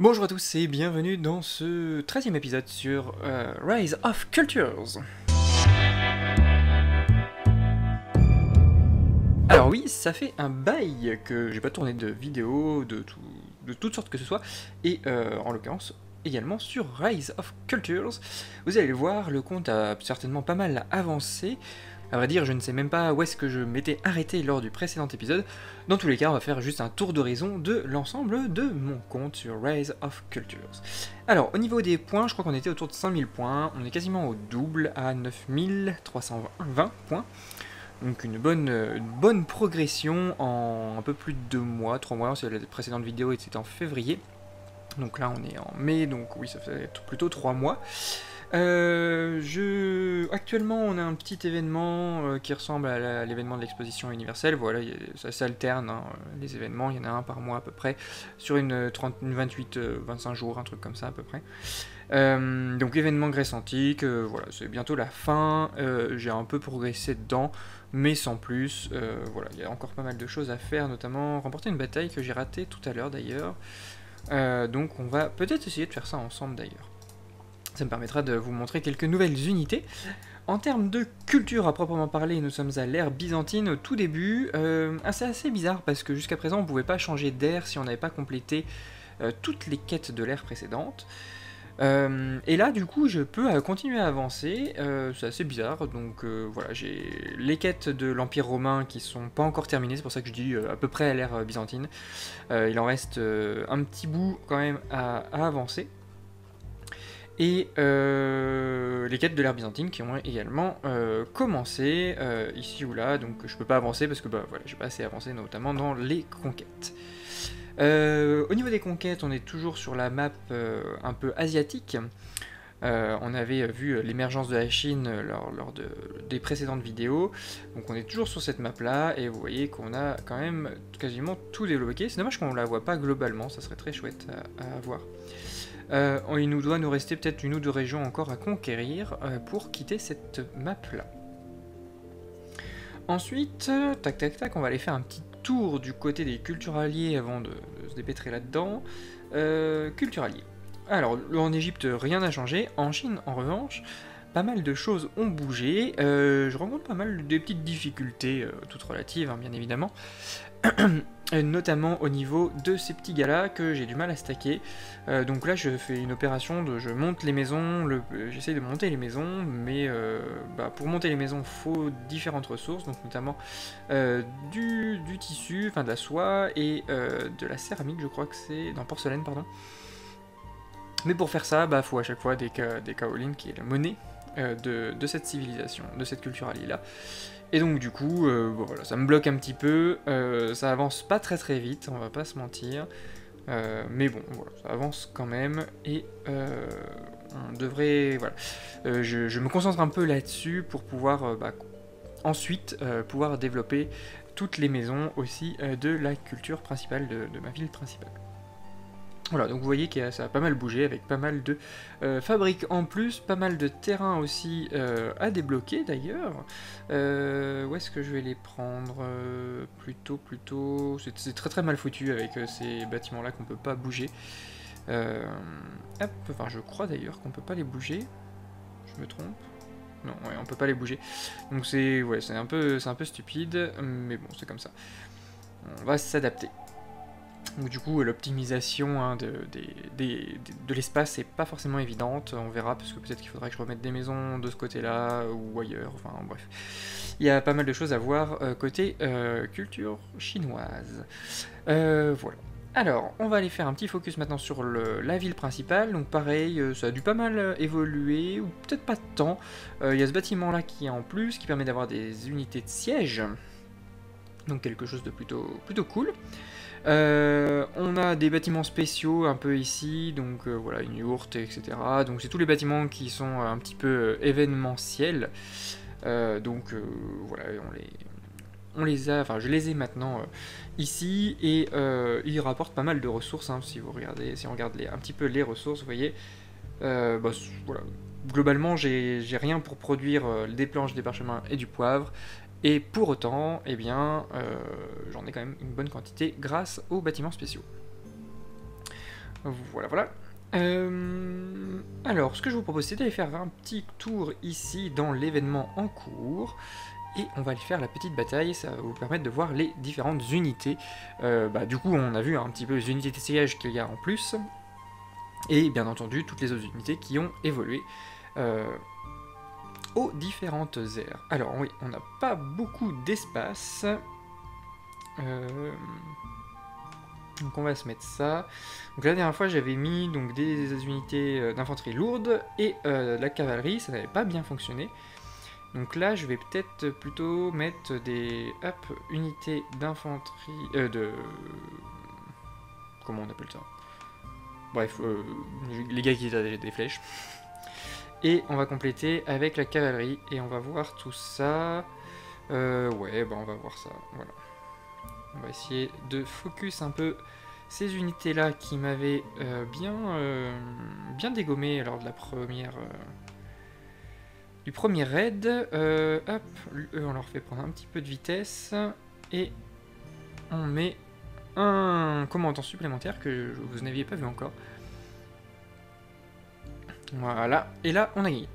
Bonjour à tous et bienvenue dans ce 13e épisode sur euh, Rise of Cultures. Alors oui, ça fait un bail que j'ai pas tourné de vidéos de, tout- de toutes sortes que ce soit, et euh, en l'occurrence également sur Rise of Cultures. Vous allez le voir, le compte a certainement pas mal avancé. À vrai dire, je ne sais même pas où est-ce que je m'étais arrêté lors du précédent épisode. Dans tous les cas, on va faire juste un tour d'horizon de l'ensemble de mon compte sur Rise of Cultures. Alors, au niveau des points, je crois qu'on était autour de 5000 points. On est quasiment au double, à 9320 points. Donc une bonne, bonne progression en un peu plus de deux mois, trois mois, la précédente vidéo était en février. Donc là on est en mai, donc oui ça fait plutôt trois mois. Euh, je... Actuellement on a un petit événement euh, qui ressemble à l'événement de l'exposition universelle, voilà, ça s'alterne hein, les événements, il y en a un par mois à peu près, sur une, 30, une 28, euh, 25 jours, un truc comme ça à peu près. Euh, donc événement Grèce antique, euh, voilà, c'est bientôt la fin, euh, j'ai un peu progressé dedans, mais sans plus. Euh, voilà, il y a encore pas mal de choses à faire, notamment remporter une bataille que j'ai ratée tout à l'heure d'ailleurs. Euh, donc on va peut-être essayer de faire ça ensemble d'ailleurs. Ça me permettra de vous montrer quelques nouvelles unités. En termes de culture à proprement parler, nous sommes à l'ère byzantine au tout début. Euh, ah, c'est assez bizarre parce que jusqu'à présent on ne pouvait pas changer d'ère si on n'avait pas complété euh, toutes les quêtes de l'ère précédente. Euh, et là, du coup, je peux continuer à avancer. c'est assez bizarre. Donc voilà, j'ai les quêtes de l'Empire romain qui sont pas encore terminées. C'est pour ça que je dis à peu près à l'ère byzantine. Il en reste un petit bout quand même à avancer. Et euh, les quêtes de l'ère byzantine qui ont également euh, commencé euh, ici ou là. Donc je peux pas avancer parce que bah, voilà, j'ai pas assez avancé, notamment dans les conquêtes. Au niveau des conquêtes, on est toujours sur la map un peu asiatique. On avait vu l'émergence de la Chine lors, lors de- des précédentes vidéos. Donc on est toujours sur cette map là et vous voyez qu'on a quand même quasiment tout débloqué. C'est dommage qu'on la voit pas globalement, ça serait très chouette à, avoir. Euh, il nous doit nous rester peut-être une ou deux régions encore à conquérir euh, pour quitter cette map là. Ensuite, euh, tac tac tac, on va aller faire un petit tour du côté des culturaliers avant de, se dépêtrer là-dedans. Euh. Alors, en Égypte, rien n'a changé. En Chine, en revanche, pas mal de choses ont bougé. Euh, je rencontre pas mal de petites difficultés, euh, toutes relatives, hein, bien évidemment. Notamment au niveau de ces petits gars-là que j'ai du mal à stacker. Euh, donc là, je fais une opération de je monte les maisons, j'essaie de monter les maisons, mais bah, pour monter les maisons, faut différentes ressources, donc notamment du, tissu, enfin de la soie et de la céramique, je crois que c'est. dans porcelaine, pardon. Mais pour faire ça, bah faut à chaque fois des, des kaolins, qui est la monnaie euh, de, cette civilisation, de cette culture là. Et donc du coup, euh, voilà, ça me bloque un petit peu, euh, ça avance pas très très vite, on va pas se mentir. Mais bon, ça avance quand même et on devrait. Voilà. Je, me concentre un peu là-dessus pour pouvoir bah, ensuite pouvoir développer toutes les maisons aussi de la culture principale de ma ville principale. Voilà, donc vous voyez que ça a pas mal bougé avec pas mal de euh, fabriques en plus, pas mal de terrains aussi euh, à débloquer d'ailleurs. Euh, où est-ce que je vais les prendre Plutôt, plutôt. C'est très très mal foutu avec ces bâtiments-là qu'on peut pas bouger. Hop, enfin je crois d'ailleurs qu'on peut pas les bouger. Je me trompe Non, ouais, on peut pas les bouger. Donc c'est ouais, un un peu stupide, mais bon, c'est comme ça. On va s'adapter. Donc du coup, l'optimisation hein, de, l'espace est pas forcément évidente, on verra, parce que peut-être qu'il faudrait que je remette des maisons de ce côté-là ou ailleurs, enfin bref. Il y a pas mal de choses à voir euh, côté euh, culture chinoise. Euh, voilà. Alors, on va aller faire un petit focus maintenant sur la ville principale. Donc pareil, ça a dû pas mal évoluer, ou peut-être pas tant. Il y a ce bâtiment-là qui est en plus, qui permet d'avoir des unités de siège. Donc quelque chose de plutôt, plutôt cool. Euh, on a des bâtiments spéciaux un peu ici, donc euh, voilà, une yourte, etc. Donc c'est tous les bâtiments qui sont un petit peu euh, événementiels. Donc voilà, on les, a, enfin je les ai maintenant ici et ils rapportent pas mal de ressources. hein, si vous regardez, si on regarde un petit peu les ressources, vous voyez. Bah, voilà. Globalement, j'ai rien pour produire des planches, des parchemins et du poivre. Et pour autant, eh bien, euh, j'en ai quand même une bonne quantité grâce aux bâtiments spéciaux. Voilà, voilà. Euh, alors, ce que je vous propose, c'est d'aller faire un petit tour ici dans l'événement en cours. Et on va aller faire la petite bataille, ça va vous permettre de voir les différentes unités. Euh, bah, du coup, on a vu un petit peu les unités d'essayage qu'il y a en plus. Et bien entendu, toutes les autres unités qui ont évolué aux différentes aires. Alors oui, on n'a pas beaucoup d'espace. Euh, donc on va se mettre ça. Donc la dernière fois j'avais mis donc des unités euh, d'infanterie lourde et euh, la cavalerie, ça n'avait pas bien fonctionné. Donc là je vais peut-être plutôt mettre des hop, unités d'infanterie. De. Comment on appelle ça? Bref, les gars qui tirent des flèches. Et on va compléter avec la cavalerie et on va voir tout ça. Euh, ouais, bah on va voir ça. Voilà. On va essayer de focus un peu ces unités-là qui m'avaient euh, bien, euh, bien dégommé lors de la première, du premier raid. Hop, eux, on leur fait prendre un petit peu de vitesse et on met un commandant supplémentaire que vous n'aviez pas vu encore. Voilà, et là on a gagné.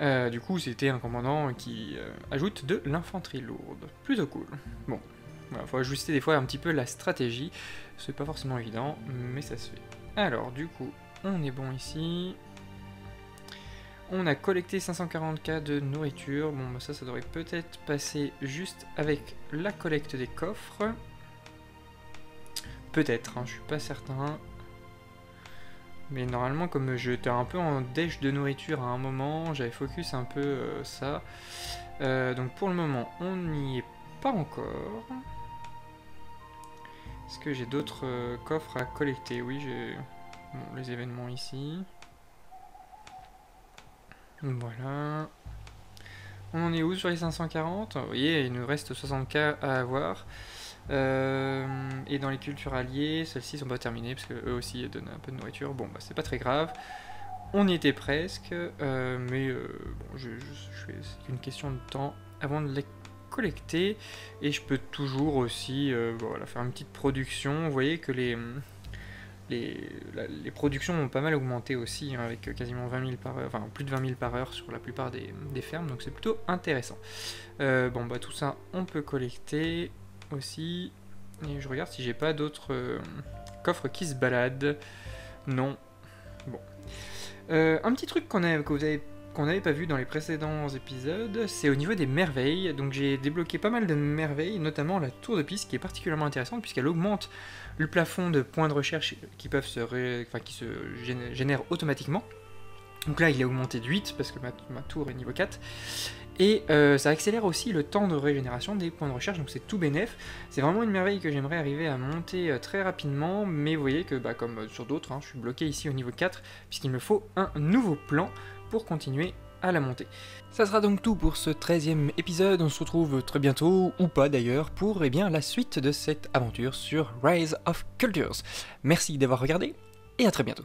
Euh, du coup, c'était un commandant qui euh, ajoute de l'infanterie lourde. Plutôt cool. Bon, voilà, faut ajuster des fois un petit peu la stratégie. C'est pas forcément évident, mais ça se fait. Alors, du coup, on est bon ici. On a collecté 540k de nourriture. Bon, bah ça, ça devrait peut-être passer juste avec la collecte des coffres. Peut-être, hein, je suis pas certain. Mais normalement, comme j'étais un peu en dèche de nourriture à un moment, j'avais focus un peu euh, ça. Euh, donc pour le moment, on n'y est pas encore. Est-ce que j'ai d'autres euh, coffres à collecter? Oui, j'ai les événements ici. Voilà. On en est où sur les 540 Vous voyez, il nous reste 60k à avoir. Euh, et dans les cultures alliées, celles-ci sont pas terminées parce que eux aussi donnent un peu de nourriture. Bon, bah c'est pas très grave. On y était presque, euh, mais euh, c'est une question de temps avant de les collecter. Et je peux toujours aussi faire une petite production. Vous voyez que les, productions ont pas mal augmenté aussi, hein, avec quasiment 20 000 par heure, enfin plus de 20 000 par heure sur la plupart des, des fermes, donc c'est plutôt intéressant. Bon, bah tout ça, on peut collecter aussi. Et je regarde si j'ai pas d'autres euh, coffres qui se baladent. Non. Bon. Euh, un petit truc qu'on n'avait pas vu dans les précédents épisodes, c'est au niveau des merveilles. Donc j'ai débloqué pas mal de merveilles, notamment la tour de piste qui est particulièrement intéressante puisqu'elle augmente le plafond de points de recherche qui peuvent se, enfin, qui se gén- génèrent automatiquement. Donc là il est augmenté de 8 parce que ma, ma tour est niveau 4. Et euh, ça accélère aussi le temps de régénération des points de recherche, donc c'est tout bénef. C'est vraiment une merveille que j'aimerais arriver à monter euh, très rapidement, mais vous voyez que bah, comme euh, sur d'autres, hein, je suis bloqué ici au niveau 4, puisqu'il me faut un nouveau plan pour continuer à la monter. Ça sera donc tout pour ce 13e épisode, on se retrouve très bientôt, ou pas d'ailleurs, pour eh bien, la suite de cette aventure sur Rise of Cultures. Merci d'avoir regardé, et à très bientôt.